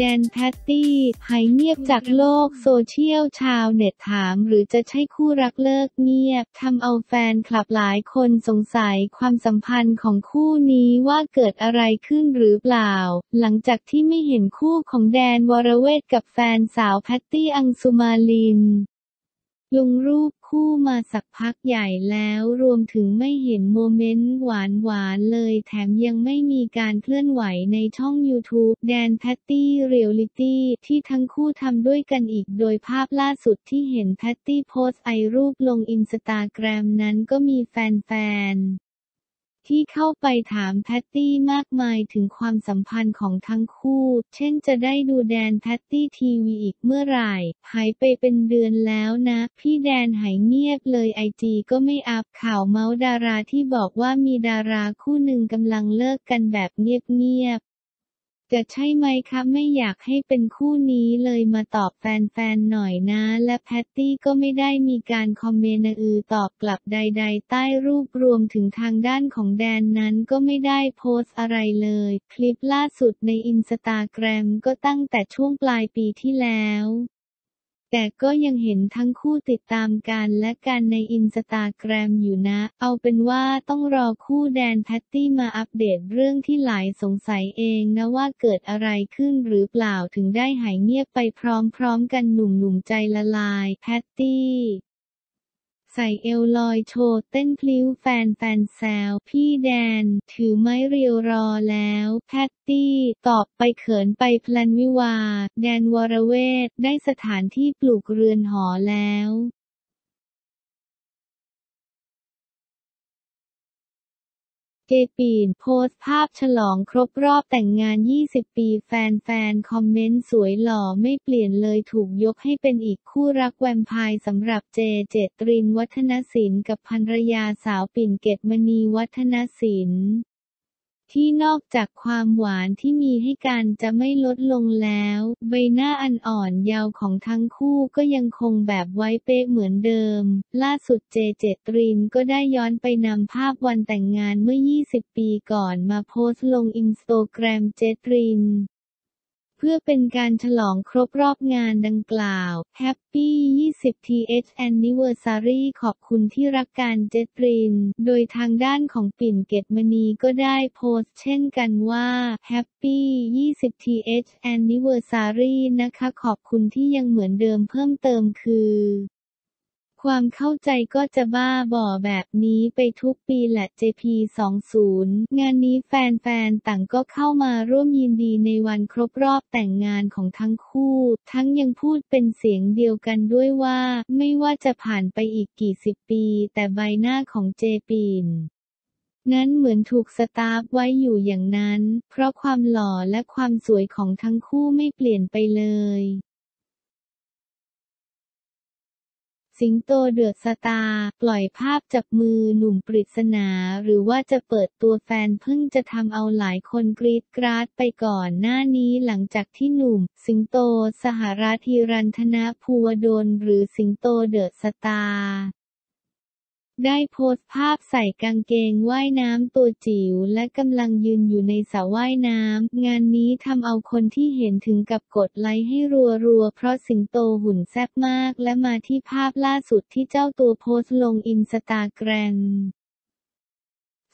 แดนแพตตี้หายเงียบจากโลกโซเชียลชาวเน็ตถาม หรือจะใช่คู่รักเลิกเงียบทำเอาแฟนคลับหลายคนสงสัยความสัมพันธ์ของคู่นี้ว่าเกิดอะไรขึ้นหรือเปล่า หลังจากที่ไม่เห็นคู่ของแดนวรเวชกับแฟนสาวแพตตี้อังศุมาลิน ลงรูป คู่มาสักพักใหญ่แล้วรวมถึงไม่เห็น moment หวานๆเลย แถมยังไม่มีการเคลื่อนไหวในช่อง YouTube แดนแพตตี้เรียลลิตี้ที่ทั้งคู่ทำด้วยกันอีกโดยภาพล่าสุดที่เห็นแพตตี้โพสต์ไอรูปลงอินสตาแกรมนั้นก็มีแฟนๆ ที่เข้าไปถามแพตตี้มากมายถึงความสัมพันธ์ของทั้งคู่ เช่นจะได้ดูแดนแพตตี้ทีวีอีกเมื่อไหร่ หายไปเป็นเดือนแล้วนะ พี่แดนหายเงียบเลยไอจีก็ไม่อัพข่าวเมาท์ดาราที่บอกว่ามีดาราคู่หนึ่งกำลังเลิกกันแบบเงียบ จะใช่ไหมคะไม่อยากให้เป็นคู่นี้เลยมาตอบแฟนๆหน่อยนะ และแพตตี้ก็ไม่ได้มีการคอมเมนต์อือตอบกลับใด ๆ ใต้รูปรวมถึงทางด้านของแดนนั้นก็ไม่ได้โพสต์อะไรเลย คลิปล่าสุดในอินสตาแกรมก็ตั้งแต่ช่วงปลายปีที่แล้ว แต่ก็ยังเห็นทั้งคู่ติดตามกันและกันในอินสตาแกรมอยู่นะ เอาเป็นว่าต้องรอคู่แดนแพตตี้มาอัปเดตเรื่องที่หลายสงสัยเองนะว่าเกิดอะไรขึ้นหรือเปล่าถึงได้หายเงียบไปพร้อมๆกันหนุ่มๆใจละลาย แพตตี้ ใส่เอวลอยโชว์เต้นพลิ้วแฟนแฟนแซวพี่แดน ถือไม้เรียวรอแล้ว แพตตี้ตอบไปเขินไปพลันวิวา แดนวรเวทได้สถานที่ปลูกเรือนหอแล้ว เจปีนโพสต์ภาพฉลองครบรอบแต่งงาน 20 ปีแฟนๆ คอมเมนต์สวยหล่อไม่เปลี่ยนเลยถูกยกให้เป็นอีกคู่รักแวมไพร์สำหรับเจเจตรินวัฒนศิลป์กับภรรยาสาวปิ่นเกตมณีวัฒนศิลป์ ที่นอกจากความหวานที่มีให้กันจะไม่ลดลงแล้ว ใบหน้าอันอ่อนยาวของทั้งคู่ก็ยังคงแบบไว้เป๊ะเหมือนเดิม ล่าสุดเจเจตรินก็ได้ย้อนไปนำภาพวันแต่งงานเมื่อ 20 ปีก่อนมาโพสต์ลงอินสตาแกรมเจตริน เพื่อเป็นการฉลองครบรอบงานดังกล่าว Happy 20 th Anniversary ขอบคุณที่รักการเจตริน โดยทางด้านของปิ่นเกตมณีก็ได้โพสต์เช่นกันว่า Happy 20 th Anniversary นะคะขอบคุณที่ยังเหมือนเดิมเพิ่มเติมคือ ความเข้าใจก็จะบ้าบ่อแบบนี้ไปทุกปีแหละ JP20 งานนี้แฟนๆ ต่างก็เข้ามาร่วมยินดีในวันครบรอบแต่งงานของทั้งคู่ ทั้งยังพูดเป็นเสียงเดียวกันด้วยว่า ไม่ว่าจะผ่านไปอีกกี่สิบปี แต่ใบหน้าของเจปีนนั้นเหมือนถูกสตาร์ฟไว้อยู่อย่างนั้น เพราะความหล่อและความสวยของทั้งคู่ไม่เปลี่ยนไปเลย สิงโตเดือดสตา ปล่อยภาพจับมือหนุ่มปริศนา หรือว่าจะเปิดตัวแฟนเพิ่งจะทำเอาหลายคนกรีดกราดไปก่อนหน้านี้หลังจากที่หนุ่ม สิงโตสหรัฐีรันธนะภูวดลหรือสิงโตเดือดสตา ได้โพสต์ภาพใส่กางเกงว่ายน้ำตัวจิ๋วและกำลังยืนอยู่ในสระว่ายน้ำ งานนี้ทำเอาคนที่เห็นถึงกับกดไลค์ให้รัวๆ เพราะสิงโตหุ่นแซ่บมากและมาที่ภาพล่าสุดที่เจ้าตัวโพสต์ลงอินสตาแกรม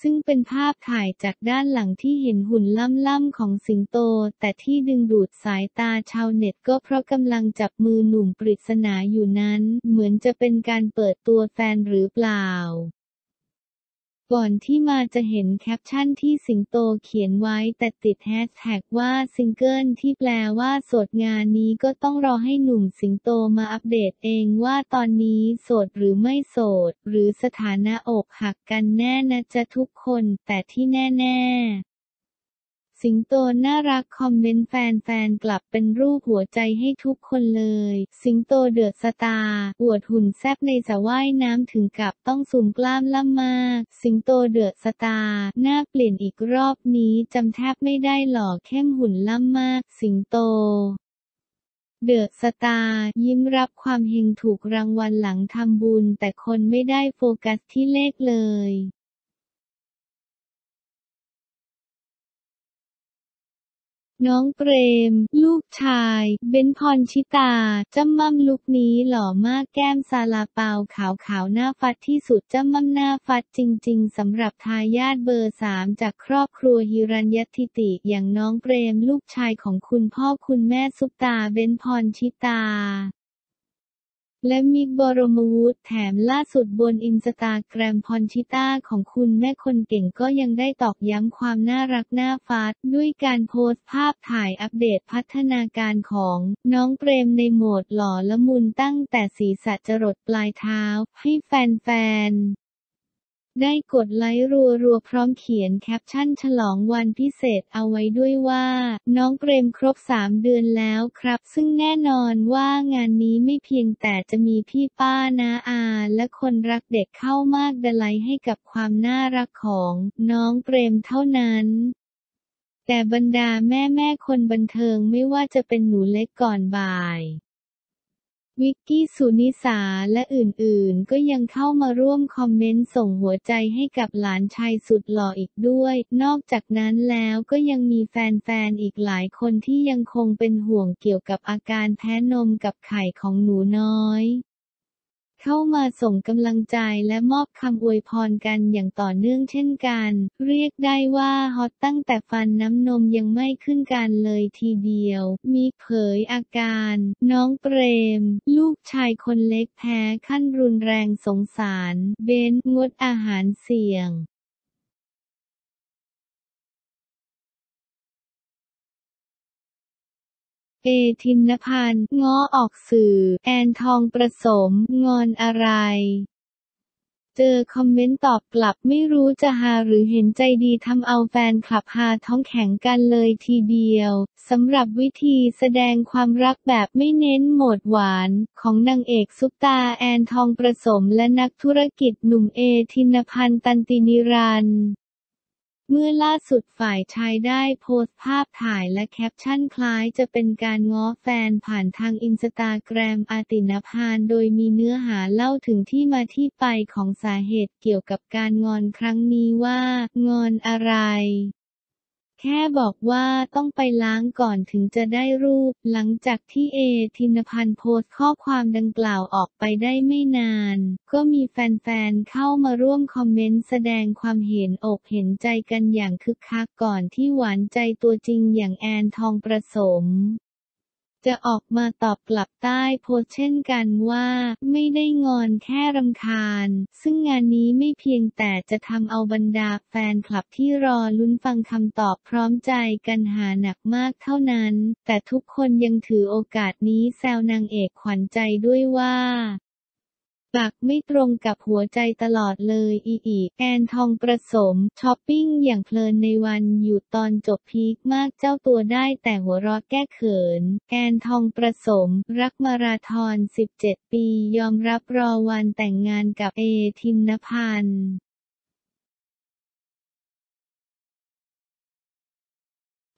ซึ่งเป็นภาพถ่ายจากด้านหลังที่เห็นหุ่นล่ำๆของสิงโต แต่ที่ดึงดูดสายตาชาวเน็ตก็เพราะกำลังจับมือหนุ่มปริศนาอยู่นั้น เหมือนจะเป็นการเปิดตัวแฟนหรือเปล่า ก่อนที่มาจะเห็นแคปชั่นที่สิงโตเขียนไว้แต่ติดแฮชแท็กว่าซิงเกิลที่แปลว่าโสดงานนี้ก็ต้องรอให้หนุ่มสิงโตมาอัปเดตเองว่าตอนนี้โสดหรือไม่โสด หรือสถานะอกหักกันแน่นะจะทุกคนแต่ที่แน่ ๆ สิงโตน่ารักคอมเมนต์แฟนๆกลับเป็นรูปหัวใจให้ทุกคนเลย สิงโตเดือดสตาอวดหุ่นแซบในสระว่ายน้ำถึงกับต้องสูมกล้ามล่ำมาก สิงโตเดือดสตาหน้าเปลี่ยนอีกรอบนี้จำแทบไม่ได้หล่อเข้มหุ่นล่ำมาก สิงโตเดอะสตาร์ยิ้มรับความเฮงถูกรางวัลหลังทำบุญแต่คนไม่ได้โฟกัสที่เลขเลย น้องเปรม ลูกชาย เบนพรชิตาจำมั่มลุกนี้หล่อมากแก้มซาลาเปาขาวขาวหน้าฟัดที่สุดจำมั่มหน้าฟัดจริง ๆสำหรับทายาทเบอร์สามจากครอบครัวฮิรัญยติติอย่างน้องเปรม ลูกชายของคุณพ่อคุณแม่ซุปตาเบนพรชิตา และมิกบรมวุฒิแถมล่าสุดบนอินสตาแกรมพรชิต้าของคุณแม่คนเก่งก็ยังได้ตอกย้ำความน่ารักน่าฟัดด้วยการโพสต์ภาพถ่ายอัปเดตพัฒนาการของน้องเปรมในโหมดหล่อละมุนตั้งแต่ศีรษะจรดปลายเท้า ให้แฟนๆ ได้กดไลค์ค์รัวๆพร้อมเขียนแคปชั่นฉลองวันพิเศษเอาไว้ด้วยว่า น้องเปรมครบสามเดือนแล้วครับ ซึ่งแน่นอนว่างานนี้ไม่เพียงแต่จะมีพี่ป้านาอา และคนรักเด็กเข้ามากดไลให้กับความน่ารักของน้องเปรมเท่านั้นแต่บรรดาแม่ๆคนบันเทิงไม่ว่าจะเป็นหนูเล็กก่อนบ่าย วิกกี้สุนิสาและอื่นๆ ก็ยังเข้ามาร่วมคอมเมนต์ส่งหัวใจให้กับหลานชายสุดหล่ออีกด้วย นอกจากนั้นแล้วก็ยังมีแฟนๆ อีกหลายคนที่ยังคงเป็นห่วงเกี่ยวกับอาการแพ้นมกับไข่ของหนูน้อย เข้ามาส่งกำลังใจและมอบคำอวยพรกันอย่างต่อเนื่องเช่นกัน เรียกได้ว่าฮอตตั้งแต่ฟันน้ำนมยังไม่ขึ้นกันเลยทีเดียว มีเผยอาการ น้องเปรม ลูกชายคนเล็กแพ้ขั้นรุนแรงสงสาร เบนงดอาหารเสี่ยง เอทินพันธ์ง้อออกสื่อ แอนทองประสม งอนอะไร เจอคอมเมนต์ตอบกลับไม่รู้จะฮาหรือเห็นใจดีทำเอาแฟนคลับฮาท้องแข็งกันเลยทีเดียวสำหรับวิธีแสดงความรักแบบไม่เน้นโหมดหวาน ของนางเอกซุปตาแอนทองประสมและนักธุรกิจหนุ่มเอทินพันธ์ตันตินิรันด์ เมื่อล่าสุดฝ่ายชายได้โพสต์ภาพถ่ายและแคปชั่นคล้ายจะเป็นการง้อแฟนผ่านทางอินสตาแกรมอาตินพานโดยมีเนื้อหาเล่าถึงที่มาที่ไปของสาเหตุเกี่ยวกับการงอนครั้งนี้ว่างอนอะไร แค่บอกว่าต้องไปล้างก่อนถึงจะได้รูป หลังจากที่เอทินพันธ์โพสต์ข้อความดังกล่าวออกไปได้ไม่นาน ก็มีแฟนๆ เข้ามาร่วมคอมเมนต์แสดงความเห็นอกเห็นใจกันอย่างคึกคักก่อนที่หวานใจตัวจริงอย่างแอนทองประสม จะออกมาตอบกลับใต้โพสเช่นกันว่า ไม่ได้งอนแค่รำคาญ ซึ่งงานนี้ไม่เพียงแต่จะทำเอาบรรดาแฟนคลับที่รอลุ้นฟังคำตอบพร้อมใจกันหาหนักมากเท่านั้น แต่ทุกคนยังถือโอกาสนี้แซวนางเอกขวัญใจด้วยว่า ปากไม่ตรงกับหัวใจตลอดเลยอีอีแอนทองประสมช้อปปิ้งอย่างเพลินในวันหยุดตอนจบพีคมากเจ้าตัวได้แต่หัวเราะแก้เขิน แอนทองประสม รักมาราธอน 17 ปี ยอมรับรอวันแต่งงานกับเอทินพันธ์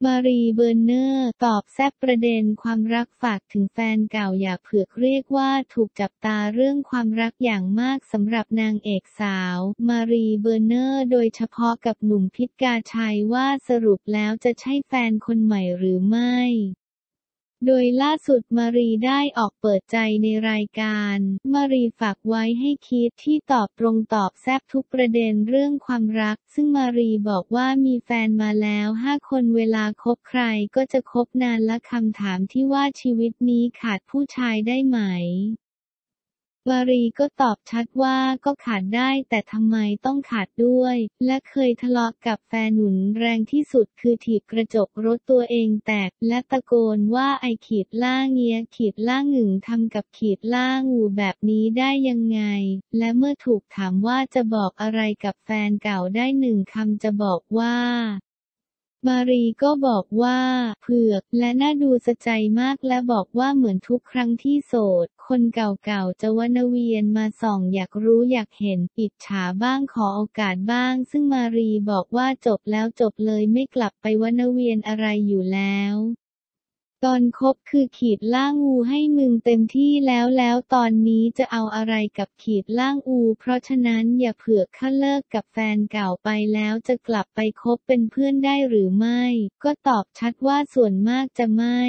มารีเบิร์นเนอร์ ตอบแซบประเด็นความรักฝากถึงแฟนเก่าอย่าเผือกเรียกว่าถูกจับตาเรื่องความรักอย่างมากสำหรับนางเอกสาว มารีเบิร์นเนอร์ โดยเฉพาะกับหนุ่มพิชญ์ กาไชยว่าสรุปแล้วจะใช่แฟนคนใหม่หรือไม่ โดยล่าสุดมารีได้ออกเปิดใจในรายการ มารีฝากไว้ให้คิดที่ตอบตรงตอบแซบทุกประเด็นเรื่องความรัก ซึ่งมารีบอกว่ามีแฟนมาแล้วห้าคนเวลาคบใครก็จะคบนานและคำถามที่ว่าชีวิตนี้ขาดผู้ชายได้ไหม วารีก็ตอบชัดว่าก็ขาดได้แต่ทำไมต้องขาดด้วย และเคยทะเลาะกับแฟนหนุนแรงที่สุดคือถีบกระจกรถตัวเองแตก และตะโกนว่าไอขีดล่างเงี้ยขีดล่างหนึ่งทำกับขีดล่างอูแบบนี้ได้ยังไง และเมื่อถูกถามว่าจะบอกอะไรกับแฟนเก่าได้หนึ่งคำจะบอกว่า มารีก็บอกว่า เผือกและน่าดูสะใจมากและบอกว่าเหมือนทุกครั้งที่โสด คนเก่าๆจะวนเวียนมาส่องอยากรู้อยากเห็นอิจฉาบ้างขอโอกาสบ้าง ซึ่งมารีบอกว่าจบแล้วจบเลยไม่กลับไปวนเวียนอะไรอยู่แล้ว ตอนคบคือขีดล่างอูให้มึงเต็มที่แล้วแล้วตอนนี้จะเอาอะไรกับขีดล่างอู เพราะฉะนั้นอย่าเผือกข้าเลิกกับแฟนเก่าไปแล้วจะกลับไปคบเป็นเพื่อนได้หรือไม่ ก็ตอบชัดว่าส่วนมากจะไม่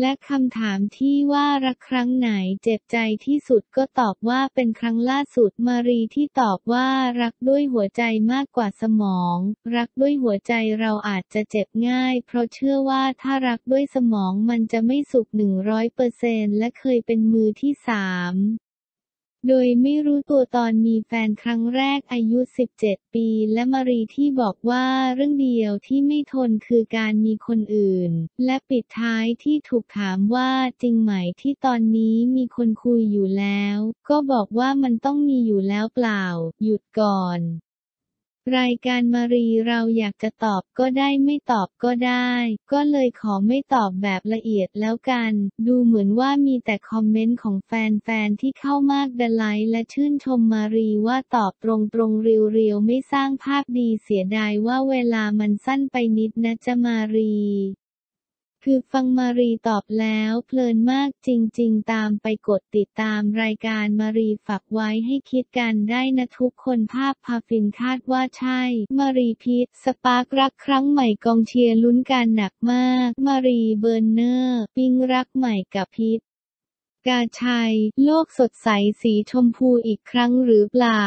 และคำถามที่ว่ารักครั้งไหนเจ็บใจที่สุดก็ตอบว่าเป็นครั้งล่าสุดมารีที่ตอบว่ารักด้วยหัวใจมากกว่าสมอง รักด้วยหัวใจเราอาจจะเจ็บง่าย เพราะเชื่อว่าถ้ารักด้วยสมองมันจะไม่สุขหนึ่งร้อยเปอร์เซนและเคยเป็นมือที่สาม โดยไม่รู้ตัวตอนมีแฟนครั้งแรกอายุ 17 ปี และมารีที่บอกว่าเรื่องเดียวที่ไม่ทนคือการมีคนอื่น และปิดท้ายที่ถูกถามว่าจริงไหมที่ตอนนี้มีคนคุยอยู่แล้ว ก็บอกว่ามันต้องมีอยู่แล้วเปล่า หยุดก่อน รายการมารีเราอยากจะตอบก็ได้ไม่ตอบก็ได้ ก็เลยขอไม่ตอบแบบละเอียดแล้วกัน ดูเหมือนว่ามีแต่คอมเมนต์ของแฟนๆที่เข้ามากดไลค์และชื่นชมมารีว่าตอบตรงๆ real ๆไม่สร้างภาพดีเสียดายว่าเวลามันสั้นไปนิดนะจะมารี คือฟังมารีตอบแล้วเพลินมากจริง ๆ ตามไปกดติดตามรายการมารีฝากไว้ให้คิดกันได้นะทุกคนภาพพาฟินคาดว่าใช่ มารีพีทสปาร์กรักครั้งใหม่กองเชียร์ลุ้นกันหนักมาก มารีเบอร์เนอร์ ปิ๊งรักใหม่กับพีทกาชัย โลกสดใสสีชมพูอีกครั้งหรือเปล่า